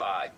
Bye.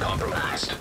Compromised.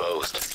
Exposed.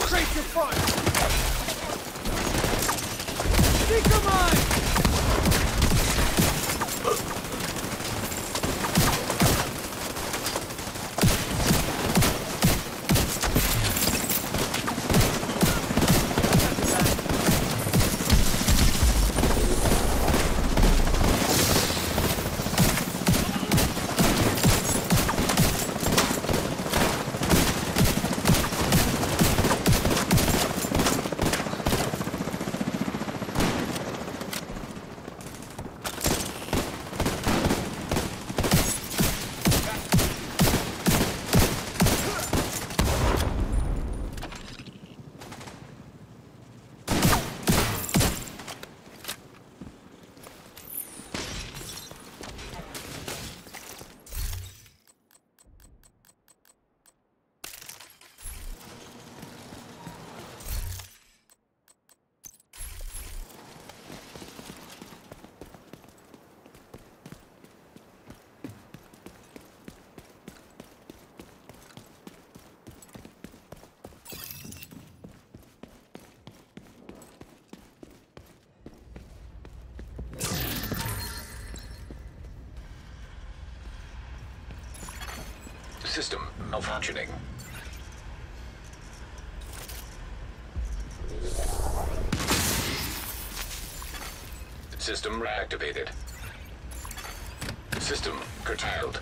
Concentrate your fire. Seeker mine. System malfunctioning. System reactivated. System curtailed.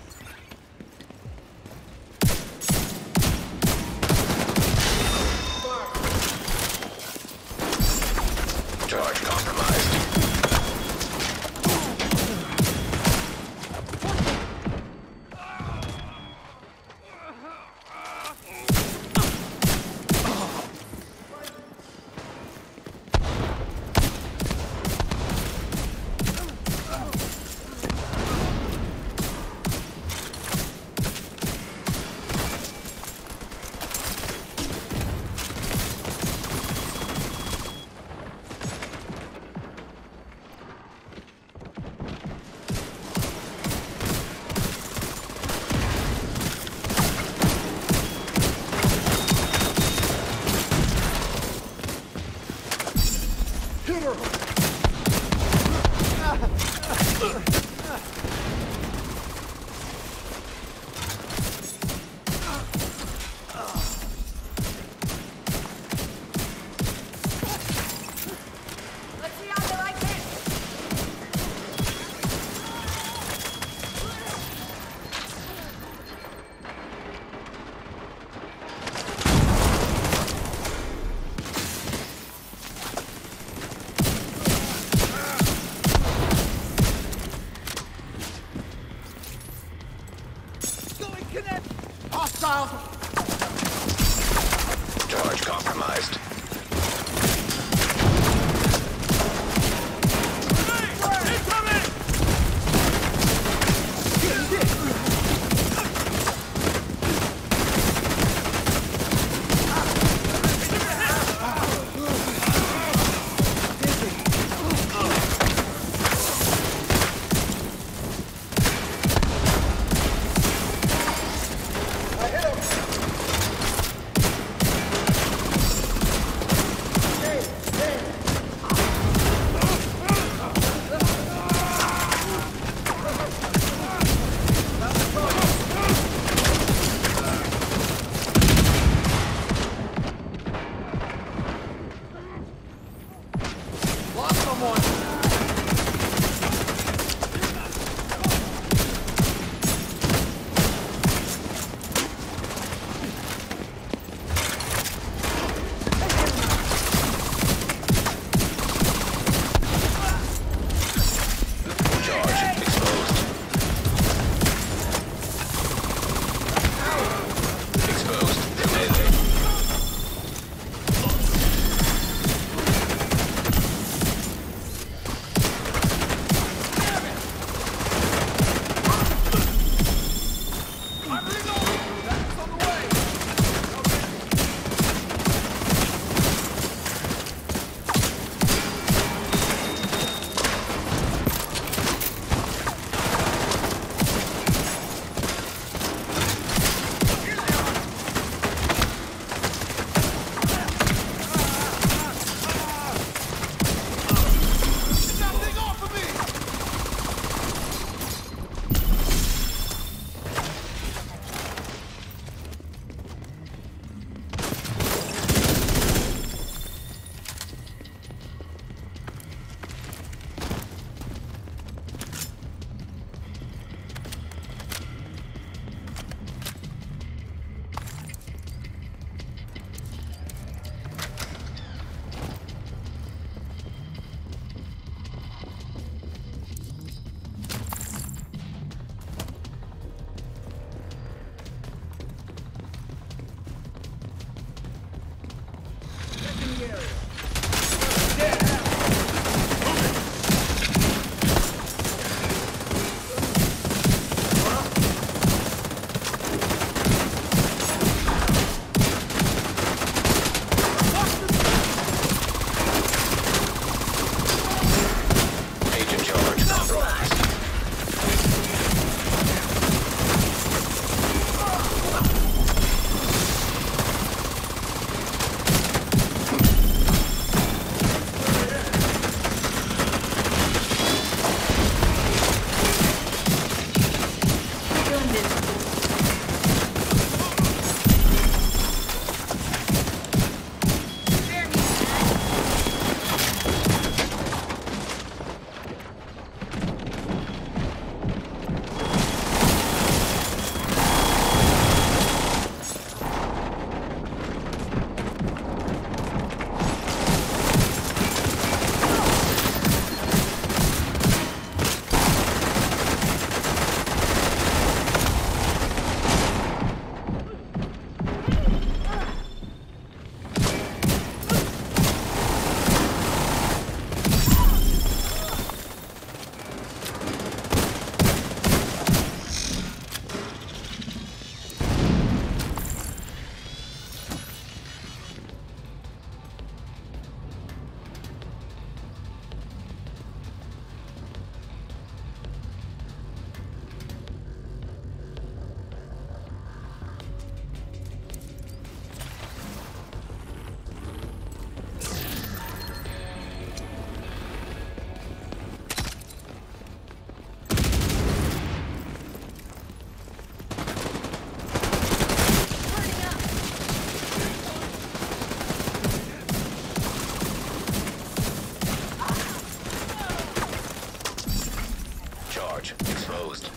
Exposed.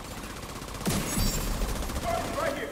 Right here.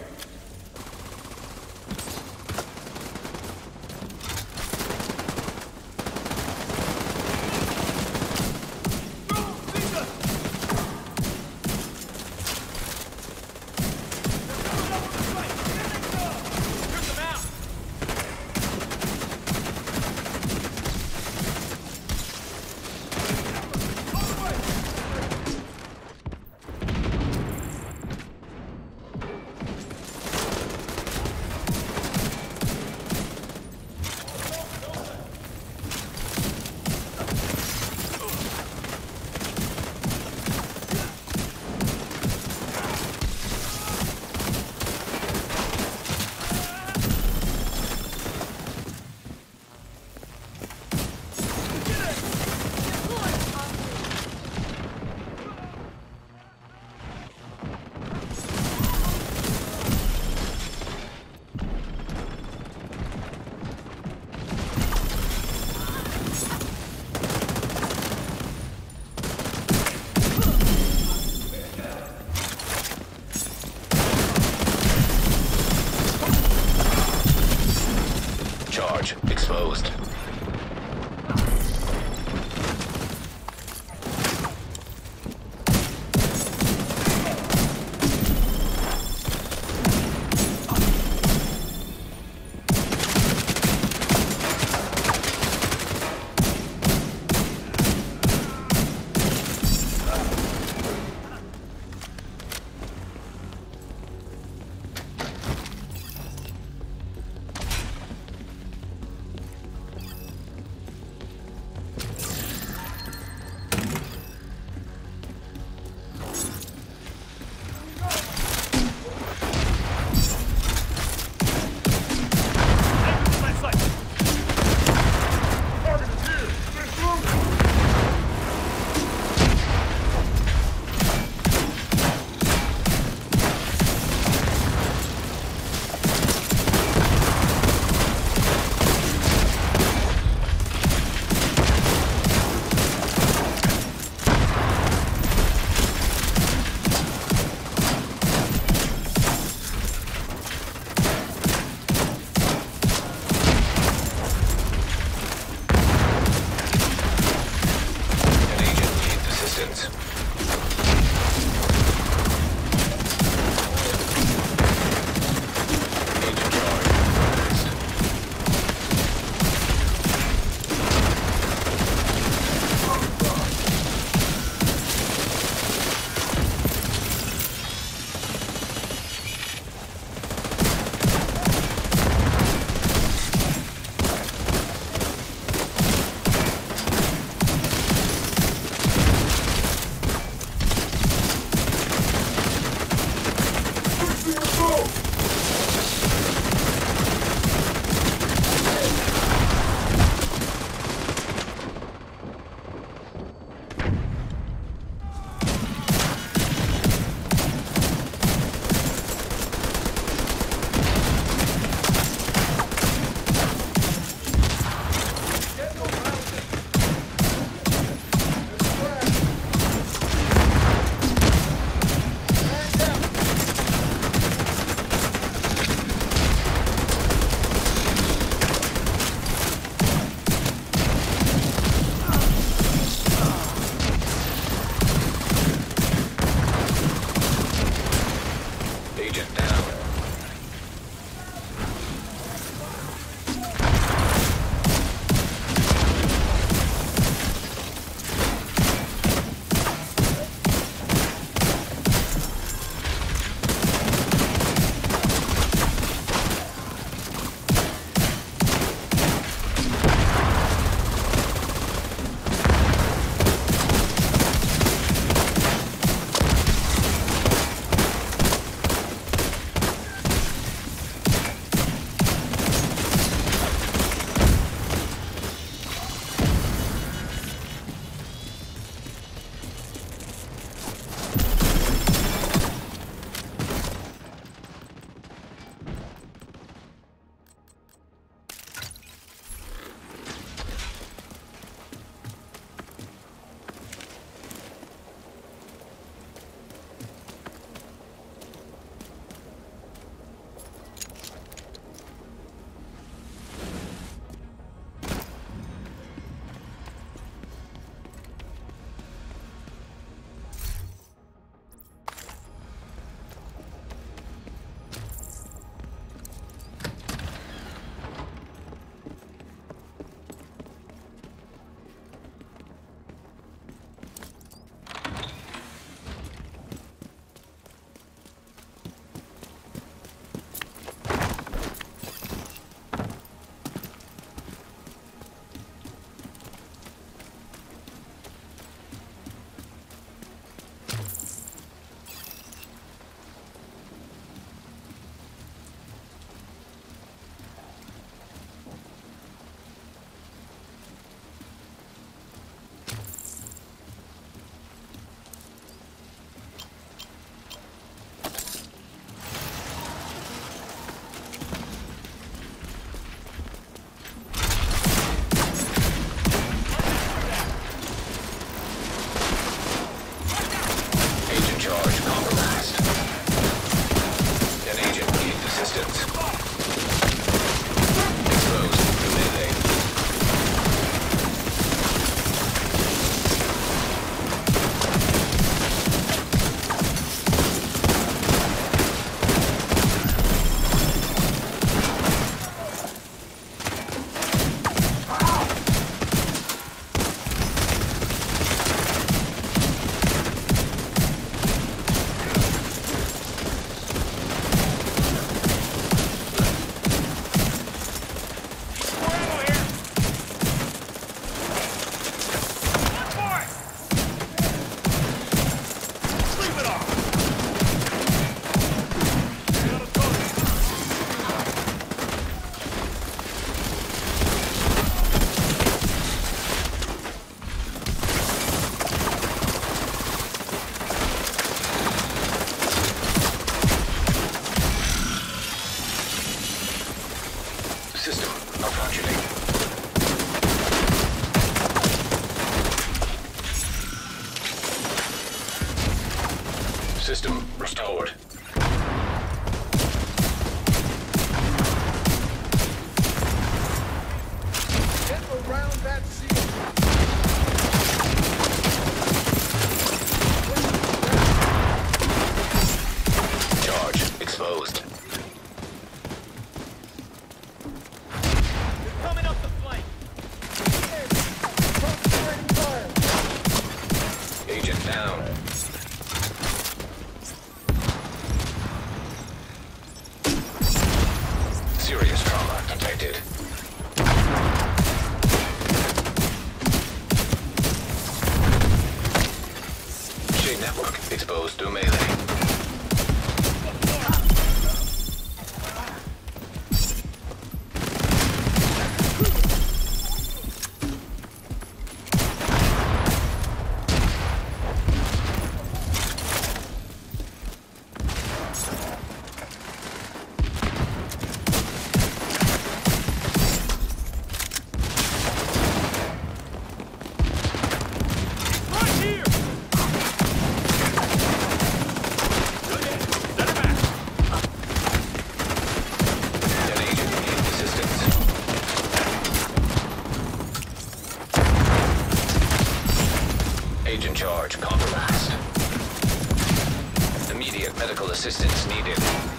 Assistance needed.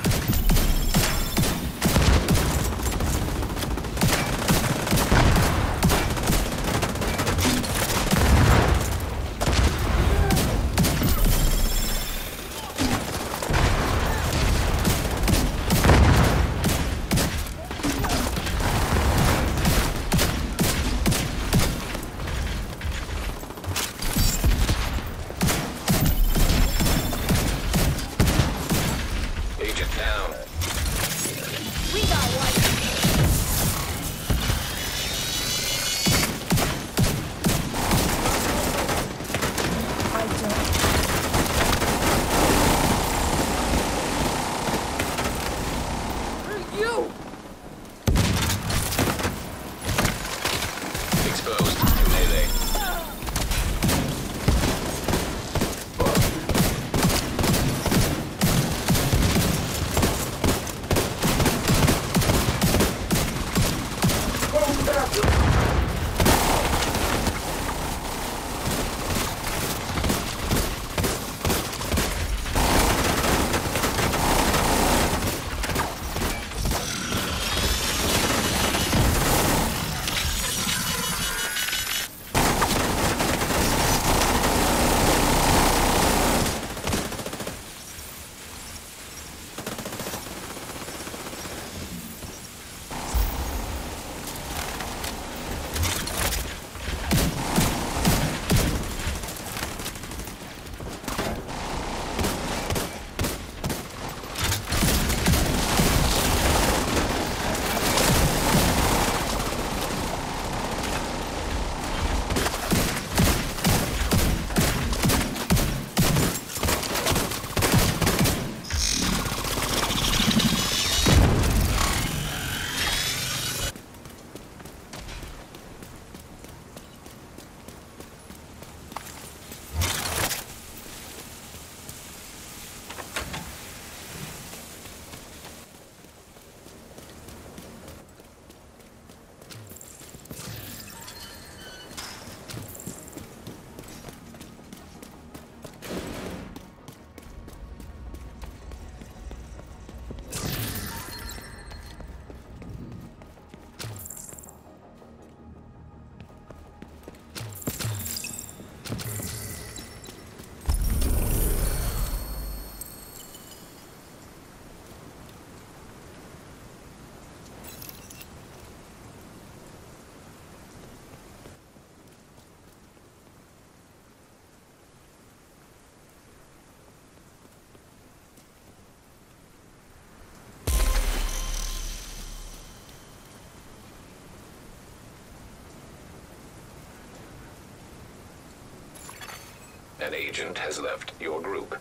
An agent has left your group.